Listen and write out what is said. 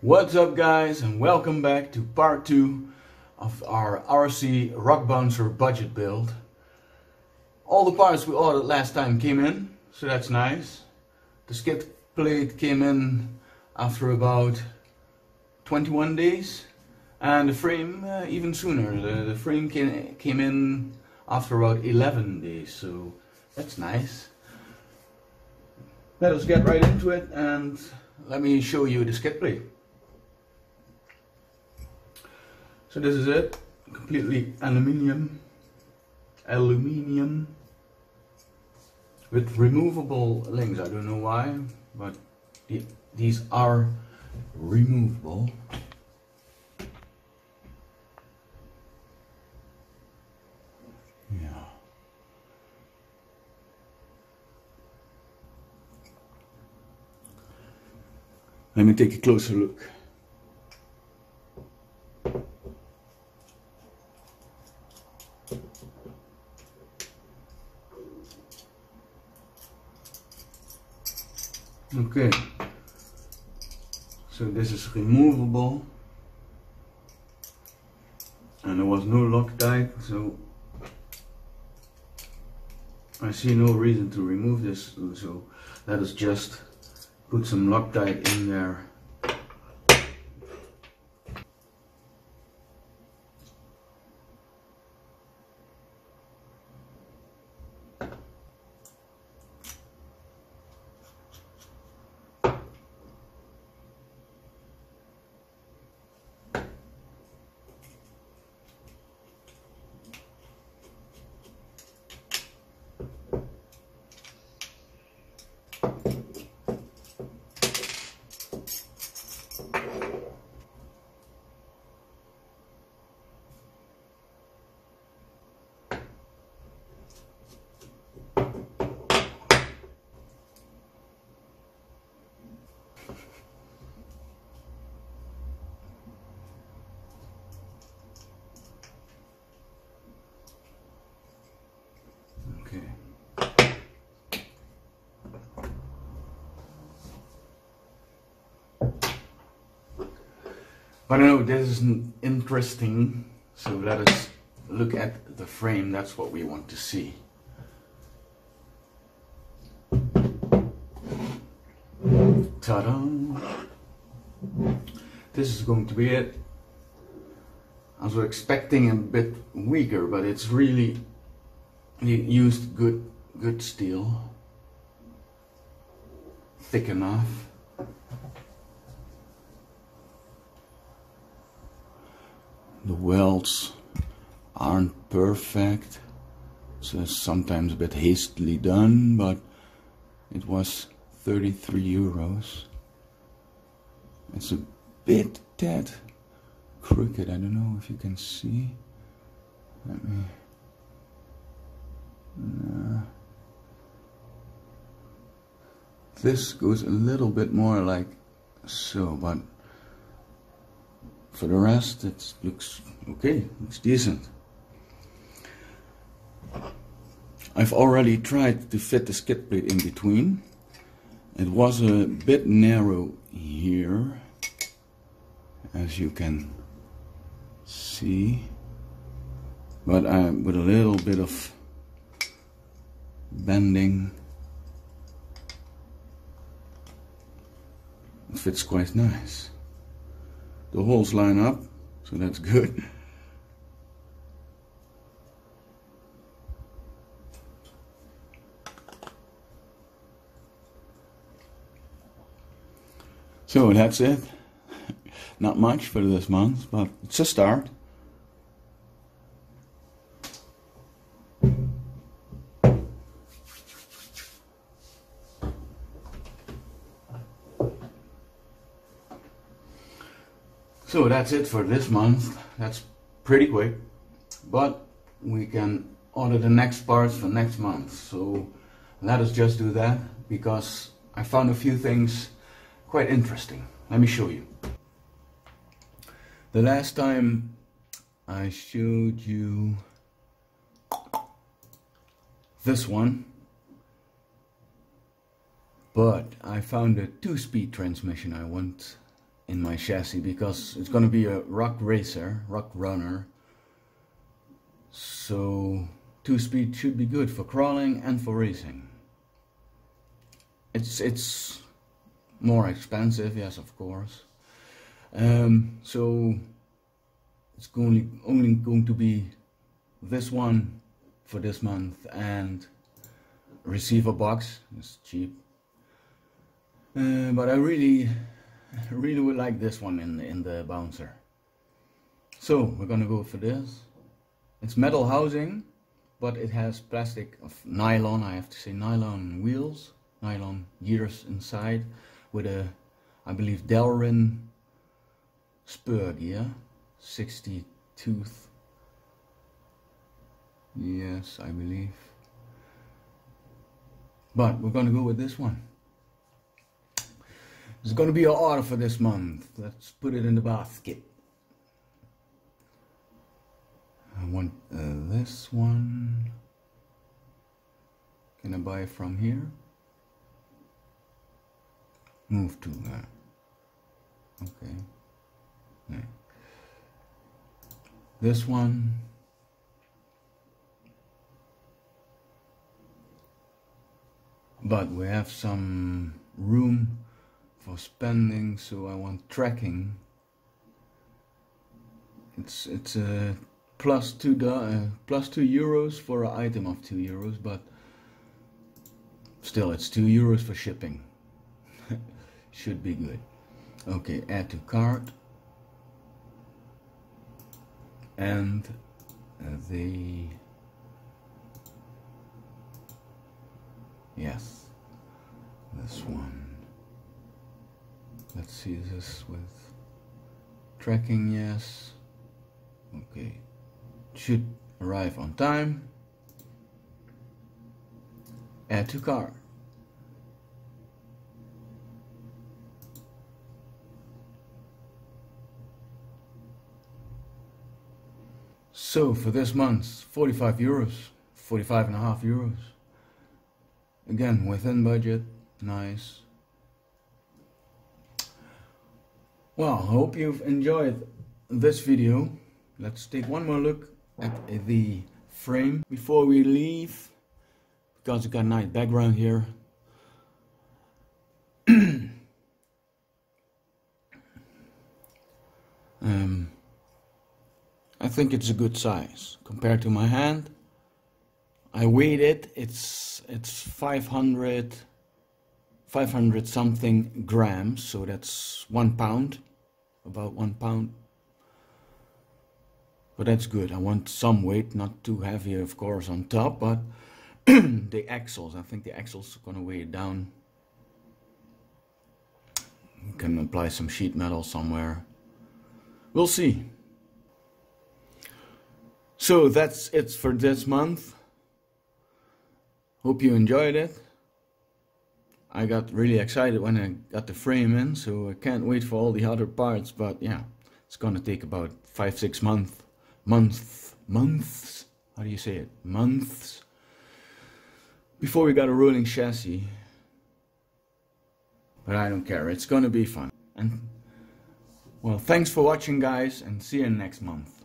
What's up guys and welcome back to part 2 of our RC Rock Bouncer budget build. All the parts we ordered last time came in, so that's nice. The skid plate came in after about 21 days and the frame uh, even sooner. The, the frame came, came in after about 11 days, so that's nice. Let us get right into it and let me show you the skid plate. So this is it, completely aluminium, aluminium with removable links. I don't know why, but the, these are removable. Yeah. Let me take a closer look. Okay, so this is removable. And there was no Loctite so I see no reason to remove this. So let us just put some Loctite in there But know this is interesting, so let us look at the frame, that's what we want to see. Ta-da! This is going to be it. I was expecting a bit weaker, but it's really used good good steel. Thick enough. The welds aren't perfect. So it's sometimes a bit hastily done but it was 33 euros. It's a bit dead crooked. I don't know if you can see. Let me uh, this goes a little bit more like so but for the rest, it looks okay, looks decent. I've already tried to fit the skid plate in between. It was a bit narrow here, as you can see, but uh, with a little bit of bending, it fits quite nice the holes line up, so that's good. So that's it. Not much for this month, but it's a start. So that's it for this month. That's pretty quick, but we can order the next parts for next month. So let us just do that because I found a few things quite interesting. Let me show you. The last time I showed you this one, but I found a two-speed transmission I want in my chassis because it's going to be a rock racer, rock runner. So two speed should be good for crawling and for racing. It's it's more expensive, yes, of course. Um, so it's only only going to be this one for this month and receiver box. It's cheap. Uh, but I really, really would like this one in, in the bouncer. So we're gonna go for this. It's metal housing, but it has plastic of nylon, I have to say nylon wheels, nylon gears inside with a, I believe Delrin spur gear, 60 tooth. Yes, I believe. But we're gonna go with this one. It's going to be our order for this month. Let's put it in the basket. I want uh, this one. Can I buy it from here? Move to that. Okay. Yeah. This one. But we have some room for spending so I want tracking. It's it's a plus two uh, plus two euros for an item of two euros but still it's two euros for shipping. Should be good. Okay add to cart. And uh, the yes this one let's see this with tracking? Yes. Okay. Should arrive on time. Add to car. So for this month 45 euros 45 and a half euros. Again within budget. Nice Well, I hope you've enjoyed this video. Let's take one more look at the frame before we leave because it's got a nice background here. um, I think it's a good size compared to my hand. I weighed it. It's it's 500 500 something grams, so that's one pound about one pound. But that's good. I want some weight, not too heavy, of course, on top, but the axles, I think the axles are gonna weigh it down. You can apply some sheet metal somewhere. We'll see. So that's it for this month. Hope you enjoyed it. I got really excited when I got the frame in, so I can't wait for all the other parts, but yeah, it's gonna take about five, six months, months, months, how do you say it, months, before we got a rolling chassis. But I don't care, it's gonna be fun. And, well, thanks for watching guys, and see you next month.